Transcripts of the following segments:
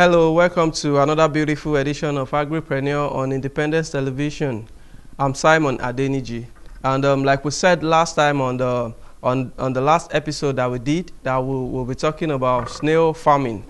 Hello, welcome to another beautiful edition of Agripreneur on Independence Television. I'm Simon Adeniji, and um, like we said last time on the on on the last episode that we did, that we'll, we'll be talking about snail farming.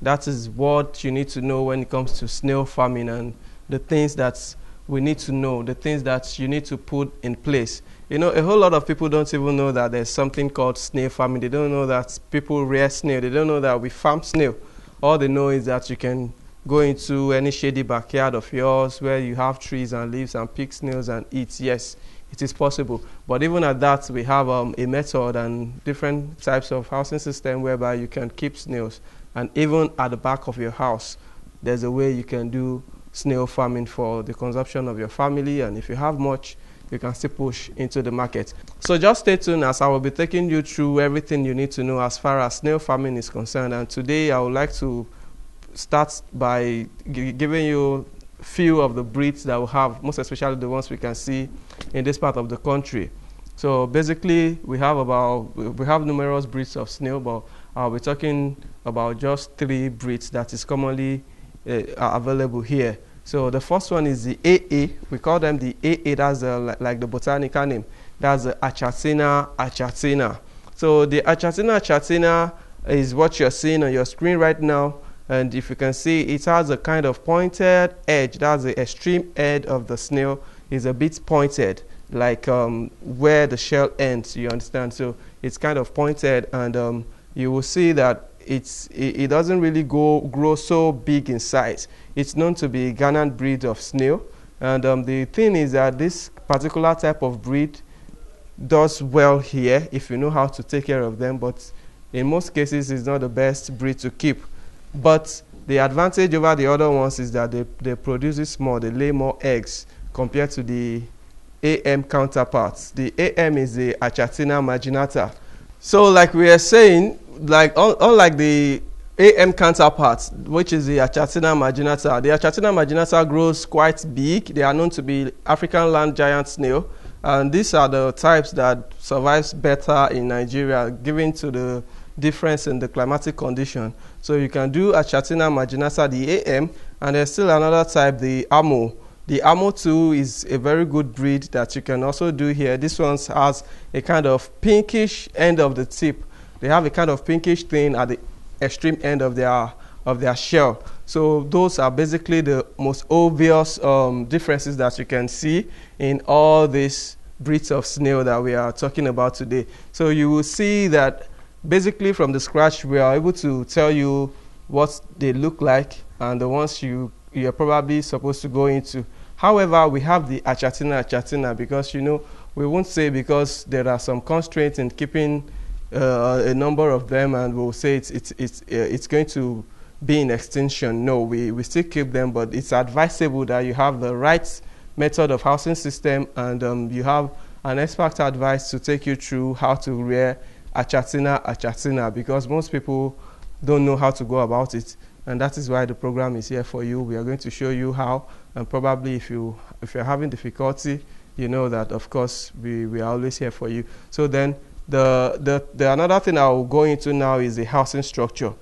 That is what you need to know when it comes to snail farming and the things that we need to know, the things that you need to put in place. You know, a whole lot of people don't even know that there's something called snail farming. They don't know that people rear snail. They don't know that we farm snail. All they know is that you can go into any shady backyard of yours where you have trees and leaves and pick snails and eat. Yes, it is possible. But even at that, we have um, a method and different types of housing system whereby you can keep snails. And even at the back of your house, there's a way you can do snail farming for the consumption of your family. And if you have much, you can still push into the market. So just stay tuned as I will be taking you through everything you need to know as far as snail farming is concerned. And today I would like to start by giving you few of the breeds that we have, most especially the ones we can see in this part of the country. So basically, we have about we have numerous breeds of snail, but I'll be talking about just three breeds that is commonly uh, available here. So the first one is the AA. We call them the AA. That's like the botanical name. That's the Achatina achatina. So the Achatina achatina is what you're seeing on your screen right now. And if you can see, it has a kind of pointed edge. That's the extreme edge of the snail is a bit pointed, like um, where the shell ends. You understand? So it's kind of pointed, and um, you will see that it's it, it, doesn't really go grow so big in size. It's known to be a Ghanaian breed of snail, and um, the thing is that this particular type of breed does well here if you know how to take care of them. But in most cases, it's not the best breed to keep. But the advantage over the other ones is that they, they produce more, they lay more eggs compared to the AM counterparts. The AM is the Achatina marginata. So, like we are saying, like unlike the AM counterparts, which is the Achatina marginata, the Achatina marginata grows quite big. They are known to be African land giant snail, and these are the types that survives better in Nigeria, given to the difference in the climatic condition. So you can do Achatina marginata, the AM, and there's still another type, the Amo. The Amo 2 is a very good breed that you can also do here. This one has a kind of pinkish end of the tip. They have a kind of pinkish thing at the extreme end of their of their shell. So those are basically the most obvious um, differences that you can see in all these breeds of snail that we are talking about today. So you will see that basically from the scratch we are able to tell you what they look like and the ones you you're probably supposed to go into. However, we have the achatina achatina because you know we won't say because there are some constraints in keeping uh, a number of them and we'll say it's it's it's uh, it's going to be in extinction. No, we, we still keep them, but it's advisable that you have the right method of housing system and um, you have an expert advice to take you through how to rear achatina achatina because most people don't know how to go about it. And that is why the program is here for you. We are going to show you how and probably if you if you're having difficulty you know that of course we, we are always here for you. So then the, the, the another thing i will go into now is the housing structure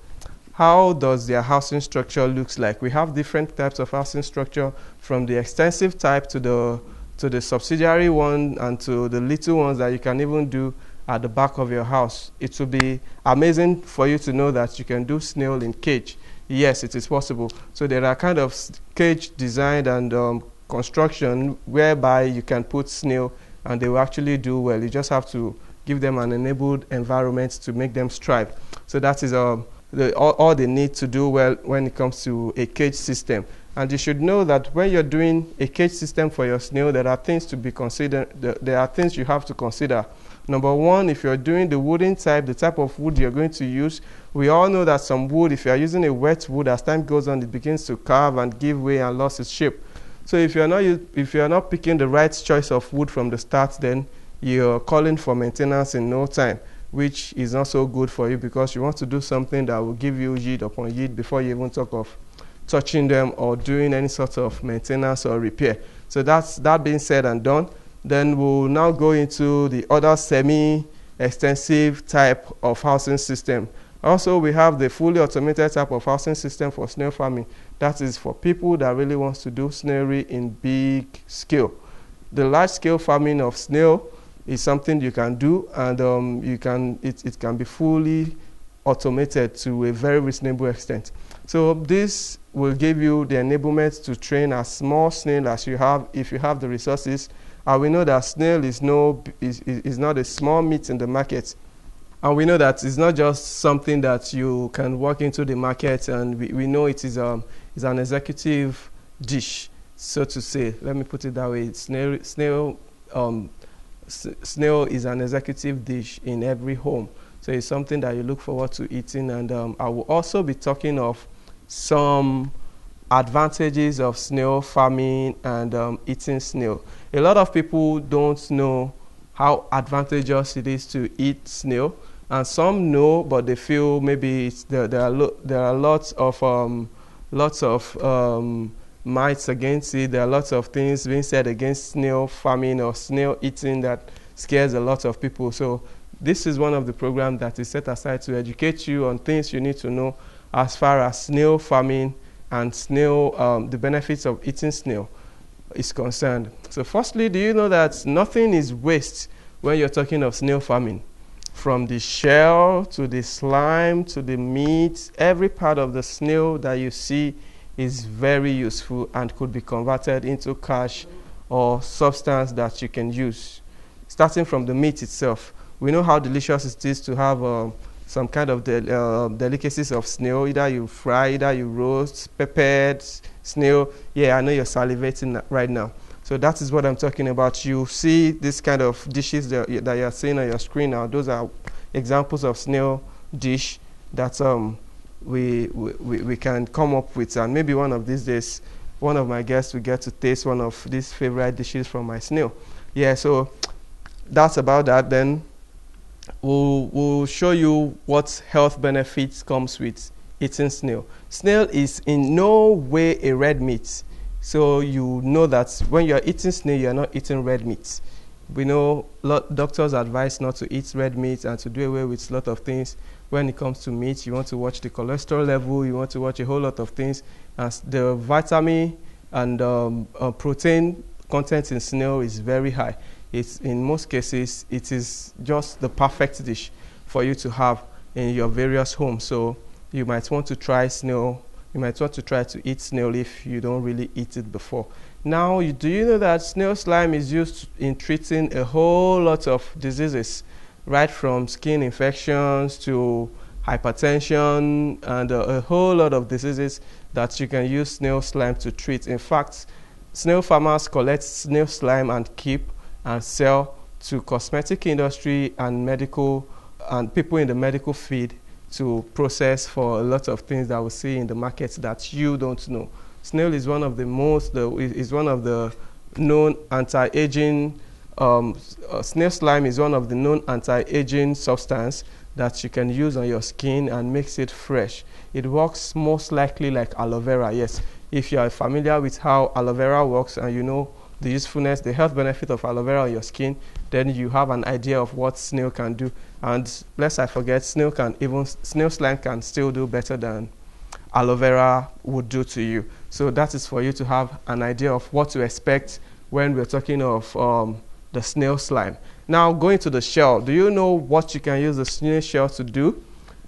how does their housing structure looks like we have different types of housing structure from the extensive type to the to the subsidiary one and to the little ones that you can even do at the back of your house. It will be amazing for you to know that you can do snail in cage. Yes, it is possible. So there are kind of cage designed and um, construction whereby you can put snail and they will actually do well. You just have to give them an enabled environment to make them strive. So that is um, the, all, all they need to do well when it comes to a cage system. And you should know that when you're doing a cage system for your snail, there are things to be considered. There are things you have to consider. Number one, if you're doing the wooden type, the type of wood you're going to use, we all know that some wood, if you're using a wet wood, as time goes on, it begins to carve and give way and lose its shape. So if you're not if you're not picking the right choice of wood from the start, then you're calling for maintenance in no time, which is not so good for you because you want to do something that will give you yield upon yield before you even talk of touching them or doing any sort of maintenance or repair. So that's that being said and done. Then we'll now go into the other semi-extensive type of housing system. Also, we have the fully automated type of housing system for snail farming. That is for people that really wants to do snailery in big scale. The large scale farming of snail is something you can do and um, you can, it, it can be fully automated to a very reasonable extent. So this will give you the enablement to train as small snail as you have if you have the resources. And we know that snail is, no, is, is not a small meat in the market. And we know that it's not just something that you can walk into the market and we, we know it is um, is an executive dish, so to say. Let me put it that way. Snail, snail, um, snail is an executive dish in every home. So it's something that you look forward to eating. And um, I will also be talking of some advantages of snail farming and um, eating snail. A lot of people don't know how advantageous it is to eat snail, and some know, but they feel maybe there, there, are there are lots of um, lots of um, mites against it. There are lots of things being said against snail farming or snail eating that scares a lot of people. So this is one of the programs that is set aside to educate you on things you need to know as far as snail farming and snail, um, the benefits of eating snail is concerned. So, firstly, do you know that nothing is waste when you're talking of snail farming? From the shell to the slime to the meat, every part of the snail that you see is very useful and could be converted into cash or substance that you can use. Starting from the meat itself, we know how delicious it is to have. Uh, some kind of del uh, delicacies of snail. Either you fry, either you roast, peppered snail. Yeah, I know you're salivating right now. So that is what I'm talking about. You see this kind of dishes that, that you're seeing on your screen now. Those are examples of snail dish that um, we, we, we can come up with. And maybe one of these days, one of my guests will get to taste one of these favorite dishes from my snail. Yeah, so that's about that. Then we'll, we'll show you what health benefits comes with eating snail. Snail is in no way a red meat. So you know that when you're eating snail, you're not eating red meat. We know lot, doctors advise not to eat red meat and to do away with a lot of things. When it comes to meat, you want to watch the cholesterol level, you want to watch a whole lot of things. As the vitamin and um, uh, protein content in snail is very high it's in most cases it is just the perfect dish for you to have in your various homes. So you might want to try snail. You might want to try to eat snail if you don't really eat it before. Now, you, do you know that snail slime is used in treating a whole lot of diseases, right from skin infections to hypertension and uh, a whole lot of diseases that you can use snail slime to treat. In fact, snail farmers collect snail slime and keep and sell to cosmetic industry and medical and people in the medical field to process for a lot of things that we see in the market that you don't know. Snail is one of the most, the, is one of the known anti-aging, um, uh, snail slime is one of the known anti-aging substance that you can use on your skin and makes it fresh. It works most likely like aloe vera, yes. If you are familiar with how aloe vera works and you know the usefulness, the health benefit of aloe vera on your skin, then you have an idea of what snail can do. And lest I forget, snail can even snail slime can still do better than aloe vera would do to you. So that is for you to have an idea of what to expect when we're talking of um, the snail slime. Now, going to the shell, do you know what you can use the snail shell to do?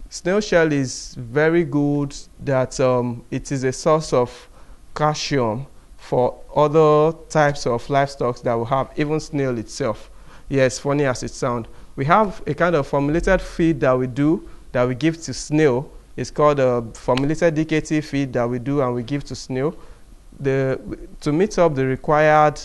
Snail shell is very good that um, it is a source of calcium for other types of livestock that we have, even snail itself. Yes, funny as it sounds. We have a kind of formulated feed that we do that we give to snail. It's called a formulated DKT feed that we do and we give to snail. The, to meet up the required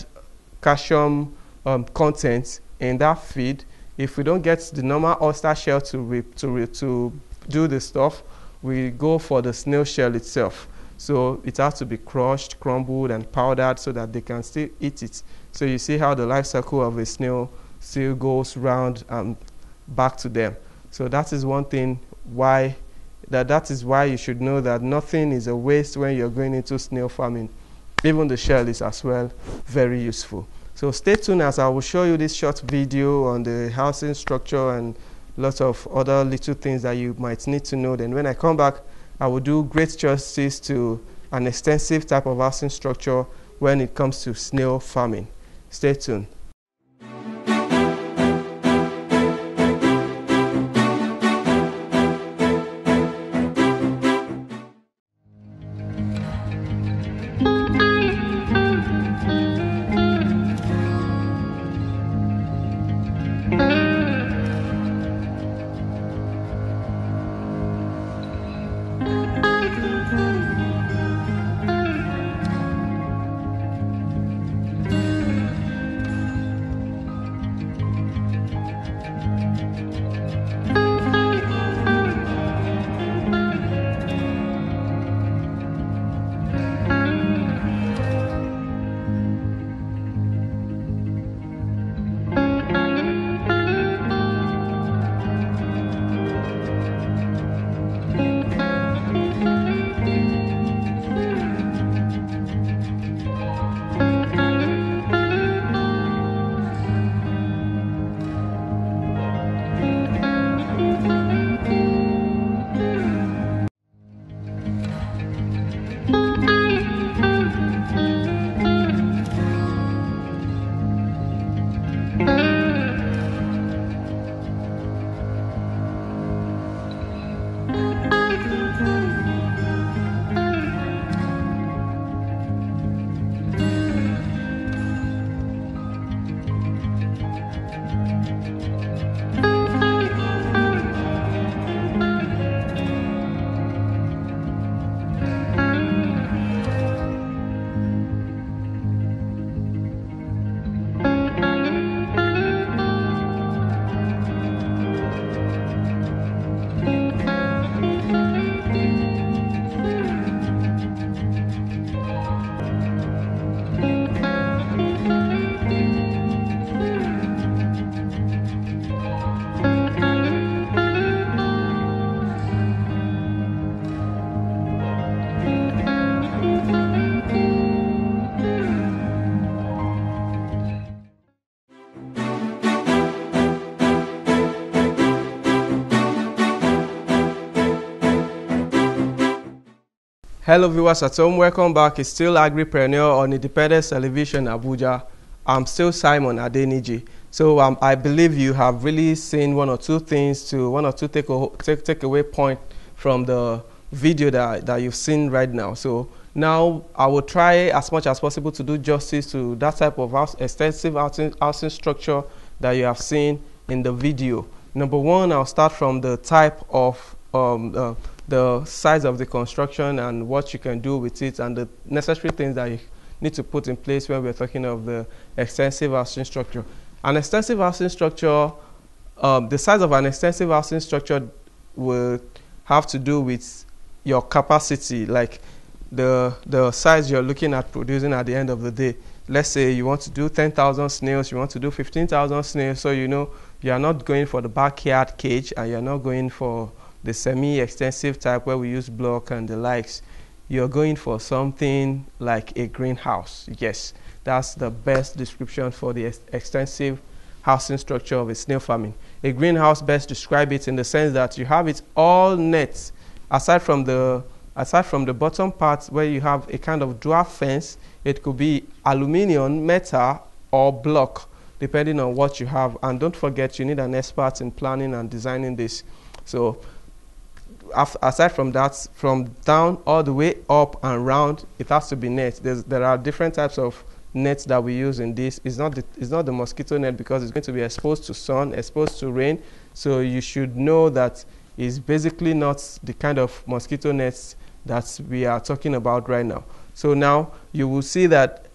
calcium um, content in that feed, if we don't get the normal oyster shell to, re, to, re, to do the stuff, we go for the snail shell itself. So it has to be crushed, crumbled, and powdered so that they can still eat it. So you see how the life cycle of a snail still goes round and back to them. So that is one thing why that that is why you should know that nothing is a waste when you're going into snail farming. Even the shell is as well very useful. So stay tuned as I will show you this short video on the housing structure and lots of other little things that you might need to know. Then when I come back, I will do great justice to an extensive type of housing structure when it comes to snail farming. Stay tuned. Hello viewers at home, welcome back. It's still Agripreneur on Independence Television Abuja. I'm still Simon Adeniji. So um, I believe you have really seen one or two things to one or two take, take, take away point from the video that, that you've seen right now. So now I will try as much as possible to do justice to that type of house, extensive housing, housing structure that you have seen in the video. Number one, I'll start from the type of um, uh, the size of the construction and what you can do with it and the necessary things that you need to put in place when we're talking of the extensive housing structure. An extensive housing structure, um, the size of an extensive housing structure will have to do with your capacity, like the, the size you're looking at producing at the end of the day. Let's say you want to do 10,000 snails, you want to do 15,000 snails, so you know you are not going for the backyard cage and you're not going for the semi-extensive type where we use block and the likes, you're going for something like a greenhouse. Yes, that's the best description for the ex extensive housing structure of a snail farming. A greenhouse best describe it in the sense that you have it all net, aside from the aside from the bottom part where you have a kind of dwarf fence. It could be aluminium, metal, or block, depending on what you have. And don't forget, you need an expert in planning and designing this. So aside from that, from down all the way up and round, it has to be net. There's, there are different types of nets that we use in this. It's not, the, it's not the mosquito net because it's going to be exposed to sun, exposed to rain. So you should know that it's basically not the kind of mosquito nets that we are talking about right now. So now you will see that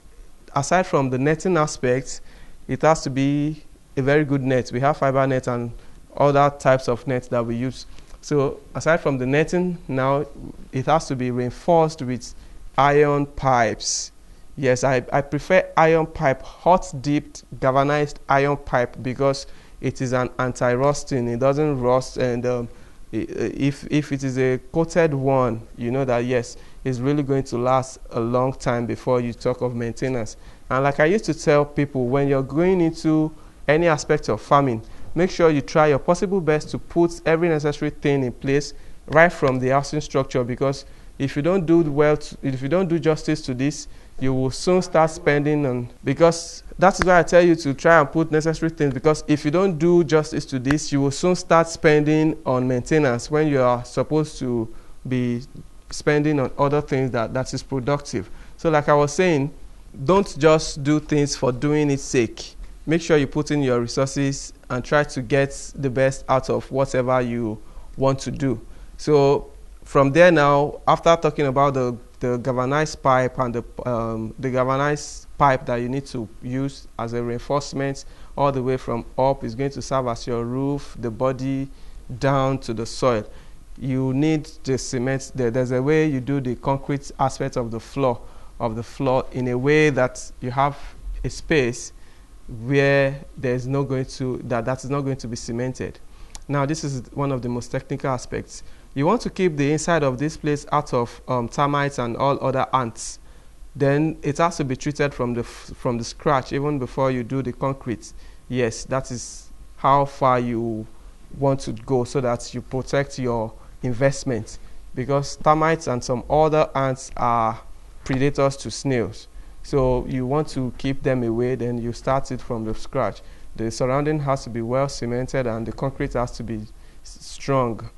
aside from the netting aspect, it has to be a very good net. We have fiber net and other types of nets that we use. So aside from the netting, now it has to be reinforced with iron pipes. Yes, I, I prefer iron pipe, hot dipped galvanized iron pipe because it is an anti-rusting. It doesn't rust, and um, if if it is a coated one, you know that yes, it's really going to last a long time before you talk of maintenance. And like I used to tell people, when you're going into any aspect of farming, make sure you try your possible best to put every necessary thing in place right from the housing structure because if you don't do well to, if you don't do justice to this you will soon start spending on because that is why I tell you to try and put necessary things because if you don't do justice to this, you will soon start spending on maintenance when you are supposed to be spending on other things that, that is productive. So, like I was saying, don't just do things for doing its sake. Make sure you put in your resources and try to get the best out of whatever you want to do. So, from there now, after talking about the the galvanized pipe and the, um, the galvanized pipe that you need to use as a reinforcement all the way from up is going to serve as your roof, the body down to the soil. You need the cement. There. There's a way you do the concrete aspect of the floor of the floor in a way that you have a space where there's no going to that that is not going to be cemented. Now this is one of the most technical aspects. You want to keep the inside of this place out of um, termites and all other ants. Then it has to be treated from the, from the scratch even before you do the concrete. Yes, that is how far you want to go so that you protect your investment. Because termites and some other ants are predators to snails. So you want to keep them away, then you start it from the scratch. The surrounding has to be well cemented and the concrete has to be strong.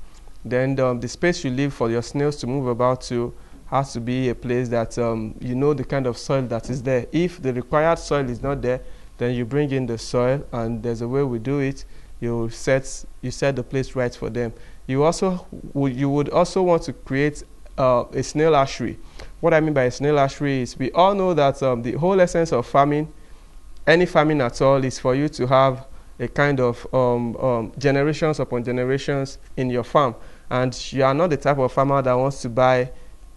Then um, the space you leave for your snails to move about to has to be a place that um, you know the kind of soil that is there. If the required soil is not there, then you bring in the soil, and there's a way we do it. You set you set the place right for them. You also you would also want to create uh, a snail hatchery. What I mean by a snail hatchery is we all know that um, the whole essence of farming, any farming at all, is for you to have a kind of um, um, generations upon generations in your farm. And you are not the type of farmer that wants to buy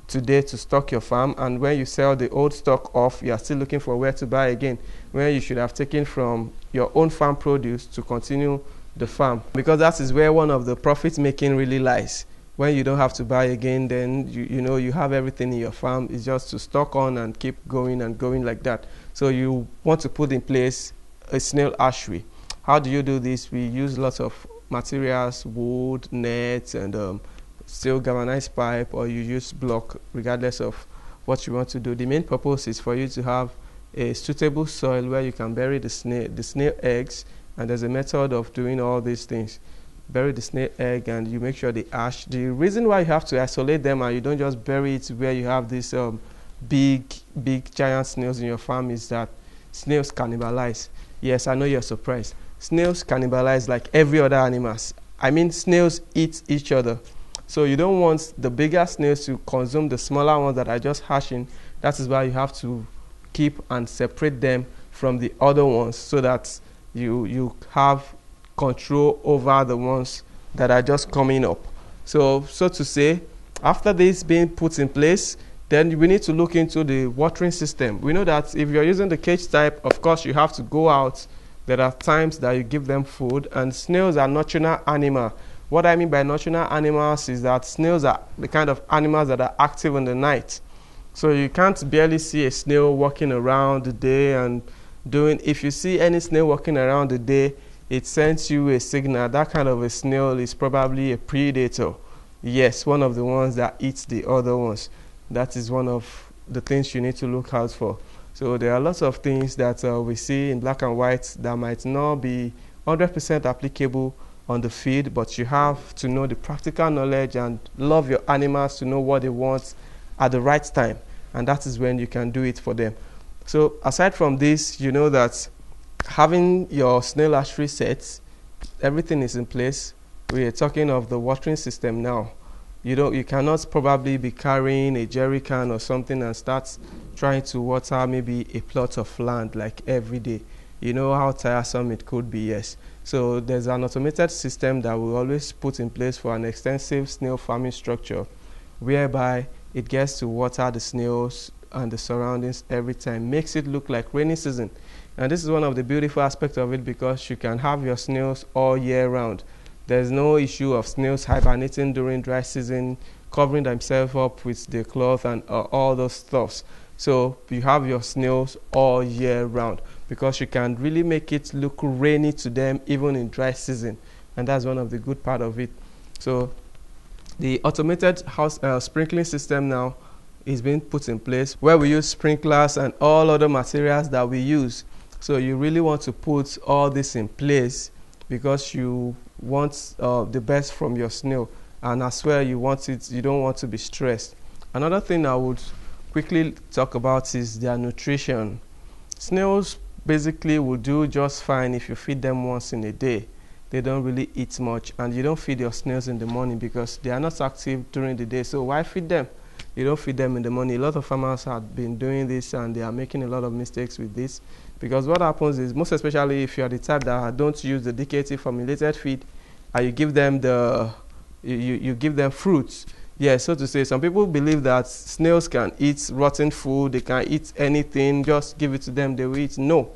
today to stock your farm. And when you sell the old stock off, you are still looking for where to buy again, where you should have taken from your own farm produce to continue the farm. Because that is where one of the profit making really lies. When you don't have to buy again, then you, you know you have everything in your farm. It's just to stock on and keep going and going like that. So you want to put in place a snail hatchery how do you do this? We use lots of materials, wood, nets, and um, steel galvanized pipe, or you use block, regardless of what you want to do. The main purpose is for you to have a suitable soil where you can bury the snail, the snail eggs, and there's a method of doing all these things. Bury the snail egg, and you make sure the ash. The reason why you have to isolate them and you don't just bury it where you have these um, big, big giant snails in your farm is that snails cannibalize. Yes, I know you're surprised snails cannibalize like every other animals. I mean, snails eat each other. So you don't want the bigger snails to consume the smaller ones that are just hatching. That is why you have to keep and separate them from the other ones so that you you have control over the ones that are just coming up. So so to say, after this being put in place, then we need to look into the watering system. We know that if you're using the cage type, of course you have to go out there are times that you give them food, and snails are nocturnal animal. What I mean by nocturnal animals is that snails are the kind of animals that are active in the night. So you can't barely see a snail walking around the day and doing. If you see any snail walking around the day, it sends you a signal. That kind of a snail is probably a predator. Yes, one of the ones that eats the other ones. That is one of the things you need to look out for. So there are lots of things that uh, we see in black and white that might not be 100% applicable on the feed, but you have to know the practical knowledge and love your animals to know what they want at the right time. And that is when you can do it for them. So aside from this, you know that having your snail hatchery set, everything is in place. We are talking of the watering system now. You don't you cannot probably be carrying a jerry can or something and start trying to water maybe a plot of land like every day. You know how tiresome it could be yes. So there's an automated system that we always put in place for an extensive snail farming structure whereby it gets to water the snails and the surroundings every time. Makes it look like rainy season and this is one of the beautiful aspects of it because you can have your snails all year round. There's no issue of snails hibernating during dry season, covering themselves up with the cloth and uh, all those stuffs. So you have your snails all year round because you can really make it look rainy to them even in dry season. And that's one of the good part of it. So the automated house uh, sprinkling system now is being put in place where we use sprinklers and all other materials that we use so you really want to put all this in place because you want uh, the best from your snail and as well you want it you don't want to be stressed. Another thing i would quickly talk about is their nutrition. Snails basically will do just fine if you feed them once in a day. They don't really eat much. And you don't feed your snails in the morning because they are not active during the day. So why feed them? You don't feed them in the morning. A lot of farmers have been doing this and they are making a lot of mistakes with this because what happens is most especially if you are the type that don't use the dkt formulated feed and you give them the you, you give them fruits yeah so to say some people believe that snails can eat rotten food they can eat anything just give it to them they will eat. No.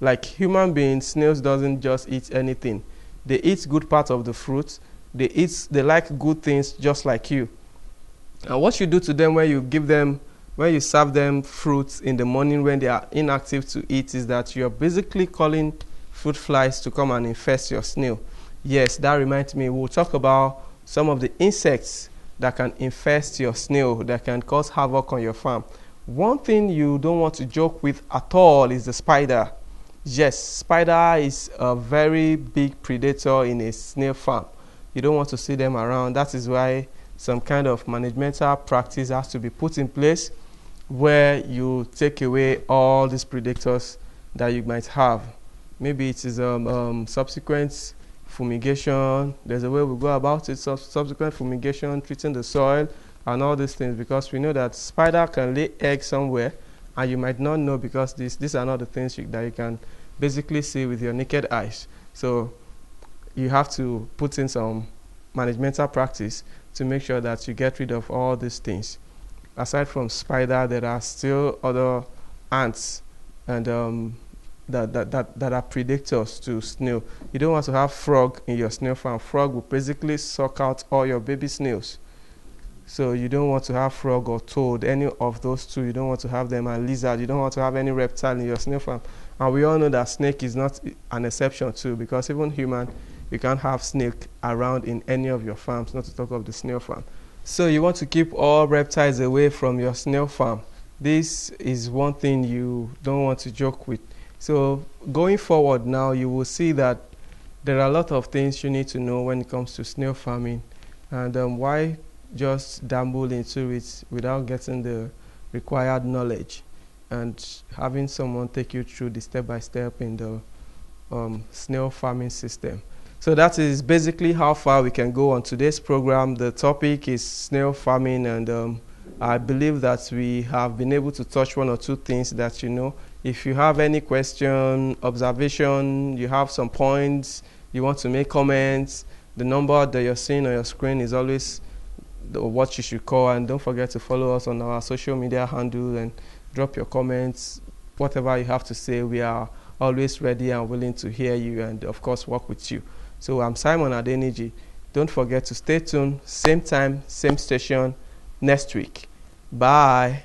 Like human beings snails doesn't just eat anything. They eat good part of the fruit they eat they like good things just like you. And what you do to them when you give them when you serve them fruits in the morning when they are inactive to eat is that you're basically calling fruit flies to come and infest your snail yes that reminds me we'll talk about some of the insects that can infest your snail that can cause havoc on your farm one thing you don't want to joke with at all is the spider Yes, spider is a very big predator in a snail farm. You don't want to see them around. That is why some kind of managemental practice has to be put in place where you take away all these predators that you might have. Maybe it is um, um, subsequent fumigation. There's a way we go about it. subsequent fumigation, treating the soil, and all these things because we know that spider can lay eggs somewhere and you might not know because these these are not the things you, that you can basically see with your naked eyes. So you have to put in some managemental practice to make sure that you get rid of all these things. Aside from spider, there are still other ants and um, that, that, that, that are predators to snail. You don't want to have frog in your snail farm. Frog will basically suck out all your baby snails. So you don't want to have frog or toad, any of those two. You don't want to have them. And lizard, you don't want to have any reptile in your snail farm. And we all know that snake is not an exception too, because even human, you can't have snake around in any of your farms, not to talk of the snail farm. So you want to keep all reptiles away from your snail farm. This is one thing you don't want to joke with. So going forward now, you will see that there are a lot of things you need to know when it comes to snail farming, and um, why just dabble into it without getting the required knowledge and having someone take you through the step by step in the um, snail farming system. So that is basically how far we can go on today's program. The topic is snail farming, and um, I believe that we have been able to touch one or two things that you know. If you have any question, observation, you have some points, you want to make comments, the number that you're seeing on your screen is always what you should call. And don't forget to follow us on our social media handle and drop your comments. Whatever you have to say, we are always ready and willing to hear you and, of course, work with you. So I'm Simon Adeniji. Don't forget to stay tuned, same time, same station next week. Bye.